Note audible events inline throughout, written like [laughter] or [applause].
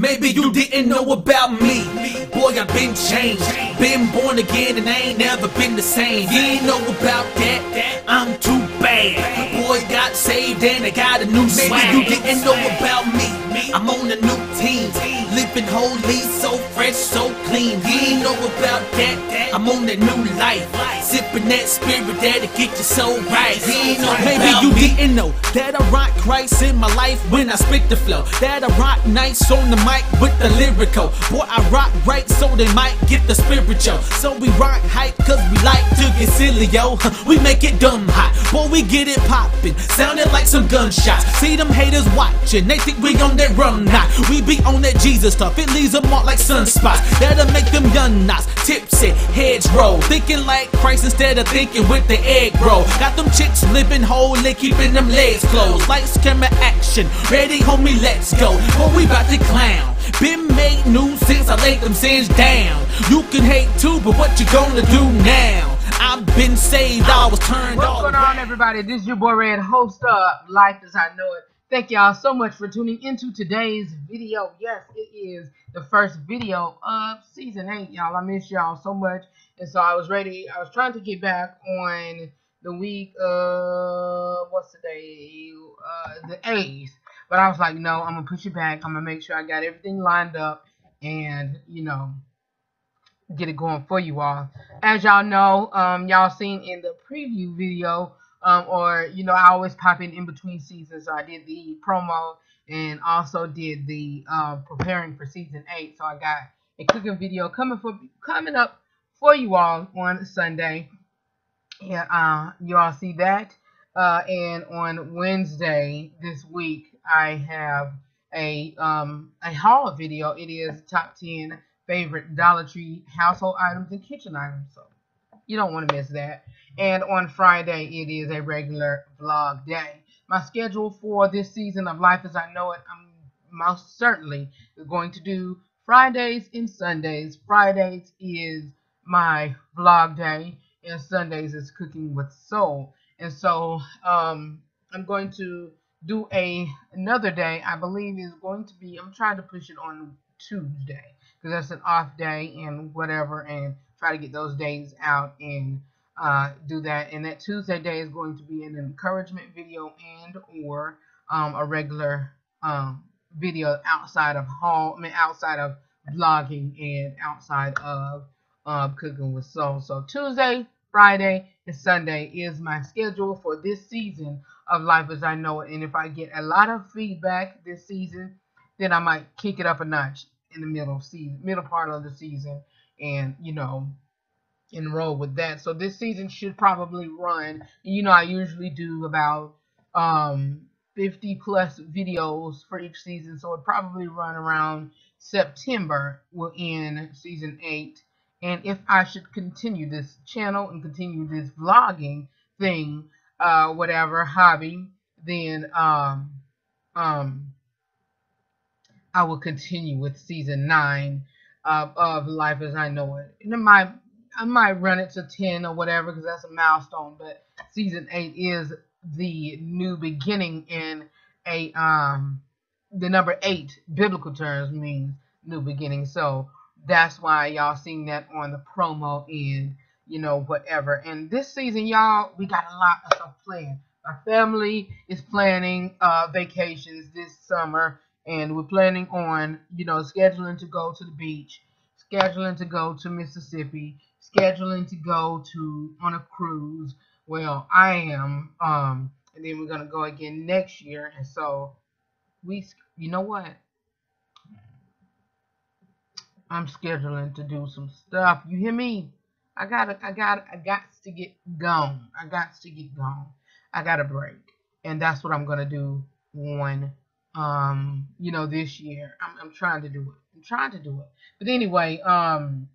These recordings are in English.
Maybe you didn't know about me. Boy, I've been changed. Been born again and I ain't never been the same. You ain't know about that. I'm too bad. Boy, got saved and I got a new swag. Maybe you didn't know about me. I'm on a new team. Living holy, so fresh, so clean. You ain't know about that. I'm on that new life. Sipping that spirit that'll get you so right. You ain't know Maybe you didn't know that I rock Christ in my life when I spit the flow. That I rock nice on the mic with the lyrical. Boy, I rock right so they might get the spiritual. So we rock hype cause we like to get silly, yo. We make it dumb hot. Boy, we get it poppin'. Sounding like some gunshots. See them haters watching. They think we on that run knot. We be on that Jesus stuff. It leaves them marked like sunspots. That'll make them young knots. Tipsy, heads roll. Thinking like Christ instead of thinking with the egg roll. Got them chicks living holy, keeping them legs closed. Lights, camera, action. Ready, homie, let's go. Boy, we bout to clown. Been made new since I laid them sins down. You can hate too, but what you gonna do now? I've been saved, I was turned What's all going on, everybody? This is your boy Redd, host of Life as I Know It. Thank y'all so much for tuning into today's video. Yes, it is the first video of season eight, y'all. I miss y'all so much, and so I was ready. I was trying to get back on the week of what's the day? Uh, the eighth. But I was like, no, I'm gonna push it back. I'm gonna make sure I got everything lined up, and you know, get it going for you all. As y'all know, um, y'all seen in the preview video, um, or you know, I always pop in in between seasons. So I did the promo and also did the uh, preparing for season eight. So I got a cooking video coming for coming up for you all on Sunday. Yeah, uh, you all see that. Uh, and on Wednesday this week, I have a um, a haul video. It is top ten favorite Dollar Tree household items and kitchen items. So you don't want to miss that. And on Friday, it is a regular vlog day. My schedule for this season of Life as I Know It, I'm most certainly going to do Fridays and Sundays. Fridays is my vlog day, and Sundays is Cooking with Soul. And so um, I'm going to do a another day. I believe is going to be. I'm trying to push it on Tuesday because that's an off day and whatever, and try to get those days out and uh, do that. And that Tuesday day is going to be an encouragement video and or um, a regular um, video outside of haul. I mean, outside of vlogging and outside of uh, cooking with soul. So Tuesday, Friday, and Sunday is my schedule for this season of Life as I Know It. And if I get a lot of feedback this season, then I might kick it up a notch in the middle season, middle part of the season, and you know enroll with that. So this season should probably run. You know, I usually do about um 50 plus videos for each season, so it probably run around September will end season 8. And if I should continue this channel and continue this vlogging thing, uh whatever hobby, then um um I will continue with season 9 of, of life as I know it. And it might I might run it to ten or whatever because that's a milestone. But season eight is the new beginning in a um the number eight biblical terms means new beginning. So that's why y'all seeing that on the promo end, you know, whatever. And this season, y'all, we got a lot of stuff planned. Our family is planning uh, vacations this summer and we're planning on, you know, scheduling to go to the beach, scheduling to go to Mississippi, scheduling to go to on a cruise. Well, I am, um, and then we're gonna go again next year, and so we, you know what? I'm scheduling to do some stuff. You hear me? I gotta, I gotta, I got to get gone. I got to get gone. I got a break, and that's what I'm gonna do on um you know this year. I'm, I'm trying to do it. I'm trying to do it. But anyway um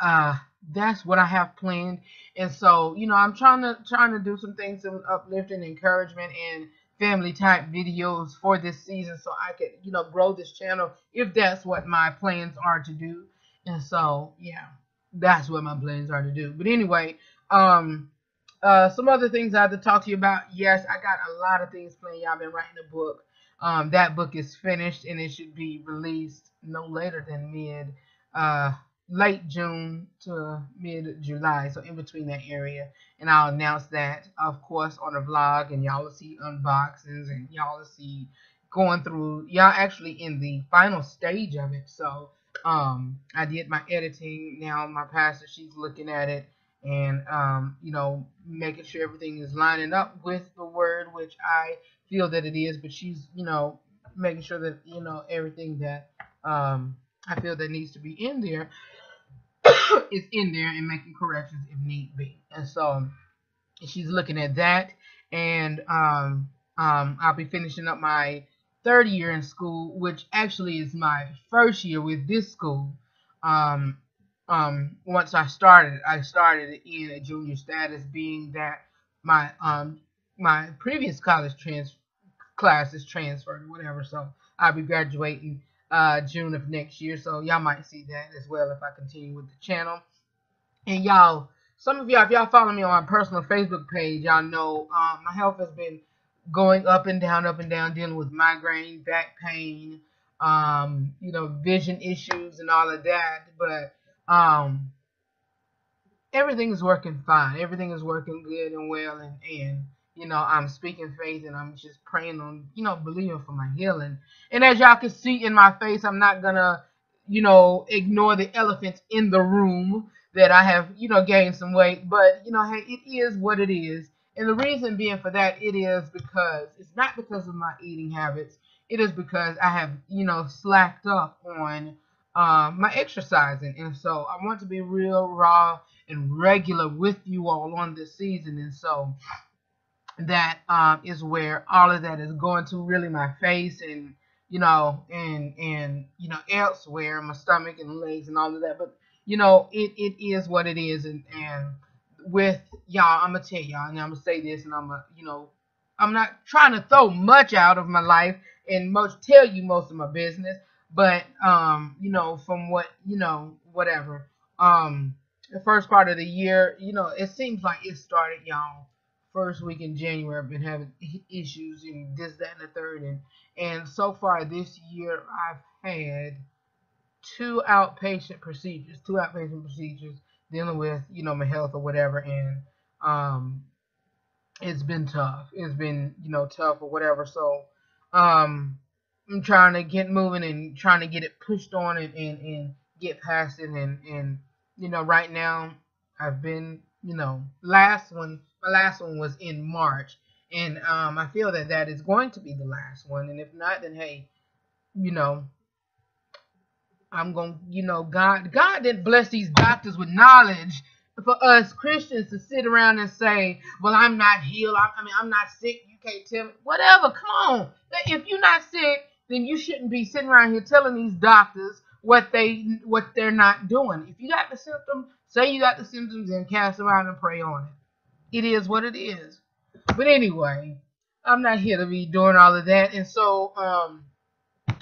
uh that's what i have planned. And so you know i'm trying to trying to do some things some uplifting encouragement and family type videos for this season so i could you know grow this channel if that's what my plans are to do. And so yeah that's what my plans are to do. But anyway um uh some other things i have to talk to you about yes i got a lot of things planned y'all been writing a book Um, that book is finished and it should be released no later than mid, uh, late June to mid July. So in between that area, and I'll announce that, of course, on a vlog, and y'all will see unboxings, and y'all will see going through. Y'all actually in the final stage of it. So um, I did my editing. Now my pastor, she's looking at it and um, you know making sure everything is lining up with the word which i feel that it is but she's you know making sure that you know everything that um, i feel that needs to be in there [coughs] is in there and making corrections if need be. And so she's looking at that and um, um, i'll be finishing up my third year in school which actually is my first year with this school. Um, um, once I started, I started in a junior status, being that my um my previous college trans class is transferred or whatever. So I'll be graduating uh June of next year. So y'all might see that as well if I continue with the channel. And y'all, some of y'all, if y'all follow me on my personal Facebook page, y'all know um, my health has been going up and down, up and down, dealing with migraine, back pain, um, you know, vision issues and all of that. But um, everything is working fine. Everything is working good and well, and and you know I'm speaking faith, and I'm just praying on you know believing for my healing. And as y'all can see in my face, I'm not gonna you know ignore the elephant in the room that I have you know gained some weight, but you know hey, it is what it is. And the reason being for that, it is because it's not because of my eating habits. It is because I have, you know, slacked up on uh, my exercising. And so I want to be real, raw, and regular with you all on this season. And so that um, is where all of that is going to really my face and you know and and you know elsewhere my stomach and legs and all of that but you know it, it is what it is and and with y'all i'm gonna tell y'all and i'm gonna say this and i'm gonna you know i'm not trying to throw much out of my life and most tell you most of my business but um, you know, from what you know, whatever. Um, the first part of the year, you know, it seems like it started, y'all. First week in January, I've been having issues and this, that, and the third, and and so far this year, I've had two outpatient procedures, two outpatient procedures dealing with you know my health or whatever, and um, it's been tough. It's been you know tough or whatever. So um, I'm trying to get moving and trying to get it pushed on and, and, and get past it. And, and you know right now I've been you know last one my last one was in March. And um, I feel that that is going to be the last one. And if not then hey you know I'm going to you know God God didn't bless these doctors with knowledge for us Christians to sit around and say well I'm not healed. I, I mean I'm not sick. You can't tell me. Whatever. Come on. If you're not sick then you shouldn't be sitting around here telling these doctors what they what they're not doing. If you got the symptoms, say you got the symptoms and cast around and pray on it. It is what it is. But anyway, I'm not here to be doing all of that, and so um,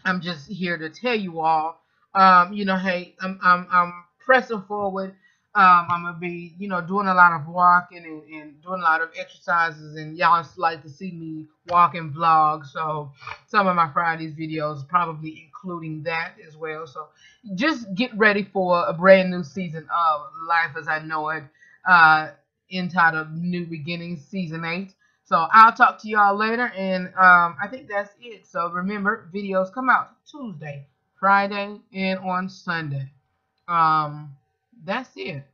I'm just here to tell you all, um, you know, hey, I'm I'm I'm pressing forward um, I'm gonna be, you know, doing a lot of walking and, and doing a lot of exercises, and y'all like to see me walk and vlog. So some of my Fridays videos probably including that as well. So just get ready for a brand new season of Life as I Know It, uh, entitled New Beginnings, Season Eight. So I'll talk to y'all later, and um, I think that's it. So remember, videos come out Tuesday, Friday, and on Sunday. Um, that's it.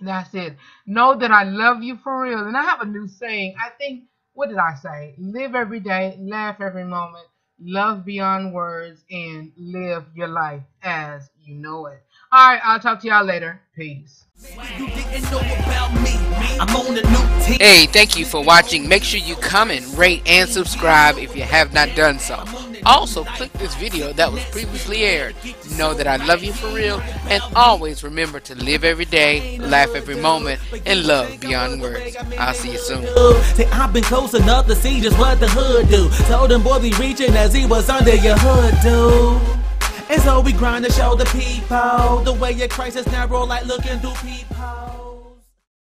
That's it. Know that I love you for real. And I have a new saying. I think, what did I say? Live every day, laugh every moment, love beyond words, and live your life as you know it. All right, I'll talk to y'all later. Peace. Hey, thank you for watching. Make sure you comment, rate, and subscribe if you have not done so. Also, click this video that was previously aired. Know that I love you for real, and always remember to live every day, laugh every moment, and love beyond words. I'll see you soon. Say, I've been close enough to see just what the hood do. Told him boy be reaching as he was under your hood, dude. And so we grind to show the people the way your crisis is narrow like looking through people.